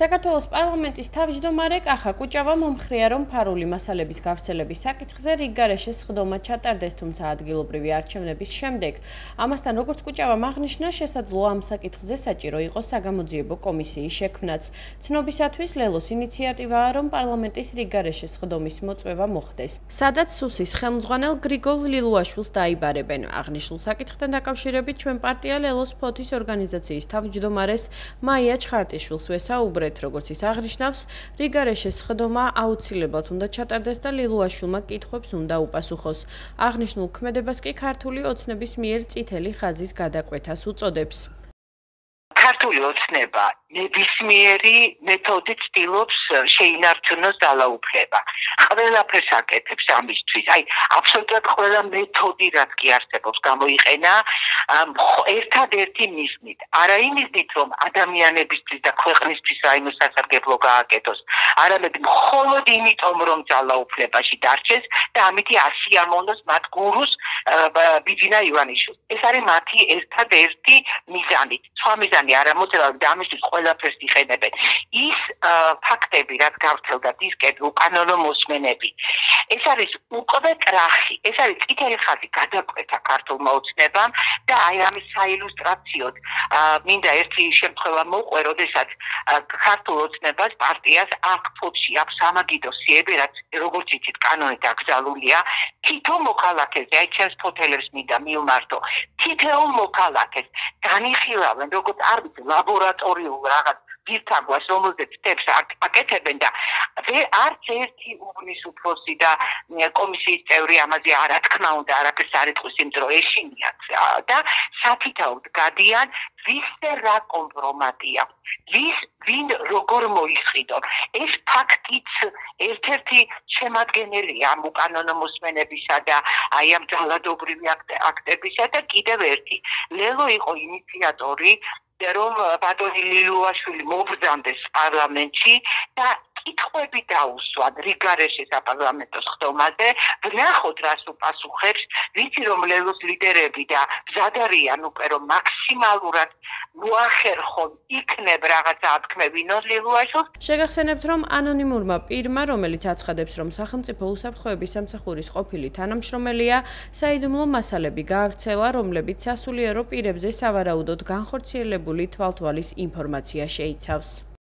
საქართველოს პარლამენტის თავმჯდომარე კახა კუჭავა მომხრია, რომ ფარული მასალების გავრცელების საკითხზე რიგგარეშე სხდომა ჩატარდეს, თუმცა ადგილობრივი არჩევნების შემდეგ ამასთან როგორც კუჭავამ აღნიშნა, შესაძლოა ამ საკითხზე საჭირო იყოს საგამოძიებო კომისიის შექმნაც. ცნობისათვის ლელოს ინიციატივაა, რომ პარლამენტის რიგგარეშე სხდომის მოწვევა მოხდეს, სადაც სუსის ხელმძღვანელ გრიგოლ ლილუაშვილს დაიბარებენ. აღნიშნულ საკითხთან დაკავშირებით ჩვენ პარტია ლელოს ფოთის ორგანიზაციის თავმჯდომარეს მაია ჩხარტიშვილს ვესაუბრეთ უბრეთ როგორც ის აღნიშნავს, რიგარეშეს ხდომა აუცილებლად უნდა ჩატარდეს და ლილუაშვილმა კითხვებს უნდა უპასუხოს. აღნიშნულ ქმედებას კი ქართული ოცნების მიერ წითელი ხაზის გადაკვეთას უწოდებს. ქართული ოცნება ნებისმიერი მეთოდით ცდილობს შეინარჩუნოს ძალაუფლება. ყველაფერს აკეთებს ამისთვის. აი, აბსოლუტურად ყველა მეთოდი რაც კი არსებობს, გამოიყენა ერთადერთი მიზნით. არა იმისით, რომ ადამიანებისთვის და ქვეყნისთვის რაიმე სასარგებლო გააკეთოს, არამედ მხოლოდ იმიტომ, რომ ძალაუფლებაში დარჩეს და ამითი ასიამონოს მათ გურუს ბიძინა ივანიშვილს. ეს არის მათი ერთადერთი მიზანი. სხვა მიზანი არ ამოწევა და ამისთვის ყველაფერს იყენებენ. ის ფაქტები, რაც გავრცელდა დისკეთ უკანონო მოსმენები. ეს არის უკვე ტრახი, ეს არის წითელი ხაზი გადაკვეთა ქართულ მოუწნებამ და აი ამის საილუსტრაციოდ მინდა ერთი შემთხვევა მოყვე, როდესაც ქართულ მოუწნებას პარტიას აქ ფოთში აქვს სამაგიდო სიები, რაც როგორც იცით კანონით აკრძალულია, თითო მოქალაქეზე, აი ჩემს ფოთელებს მინდა მივმართო, თითოეულ მოქალაქეს განიხილავენ როგორც არ ვიცი ლაბორატორიულ რაღაც ვირთაგვას რომელზეც თებს აკეთებენ და არც ერთი უბნის უფროსი და კომისიის წევრი ამაზე არა თქმა უნდა არაფერს არ იტყვის იმიტომ რომ ეშინიათ და საფითაოდ გადიან ვისზე რა კომპრომატია ვის ვინ როგორ მოიხიდო ეს ფაქტიც ერთ-ერთი შემადგენელია ამ უკანონო მოსმენებისა და აი ამ ძალადობრივი აქტებისა და კიდევ ერთი. ლელო იყო ინიციატორი რომ ბატონი ლილუაშვილი მობრძანდეს პარლამენტში და კითხვები დაუსვათ რიგარეშე საპარლამენტო ხდომაზე, ვნახოთ რას უპასუხებს, ვიცი რომ ლელოს ლიდერები და ბზადარიან უკვე რომ მაქსიმალურად მოახერხონ იქნებ რაღაცა ათქმები ნოლილუაშოს. შეგახსენებთ რომ ანონიმურმა პირმა, რომელიც აცხადებს რომ სახელმწიფო უსაფრთხოების სამსახურის ყოფილი თანამშრომელია, საიდუმლო მასალები გაავრცელა, რომლებიც სასულიერო პირებზე სავარაუდოდ განხორციელებული თვალთვალის ინფორმაცია შეიცავს.